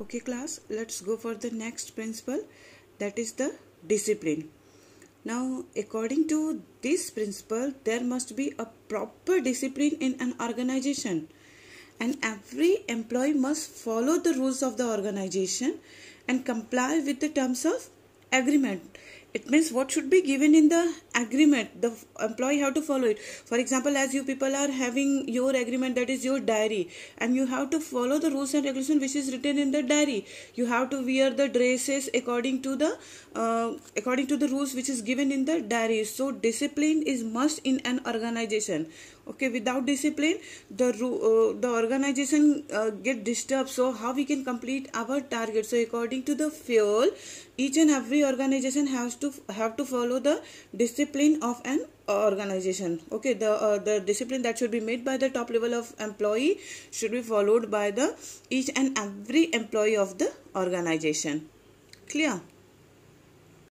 okay class let's go for the next principle that is the discipline. Now according to this principle there must be a proper discipline in an organization. And every employee must follow the rules of the organization and comply with the terms of agreement it means what should be given in the agreement the employee have to follow it. For example as you people are having your agreement that is your diary and you have to follow the rules and regulations which is written in the diary. You have to wear the dresses according to the uh, according to the rules which is given in the diary. So discipline is must in an organization. Okay without discipline the uh, the organization uh, get disturbed. So how we can complete our target? So according to the Fayol each and every organization has to have to follow the discipline of an organization. Okay the uh, the discipline that should be made by the top level of employee should be followed by the each and every employee of the organization. Clear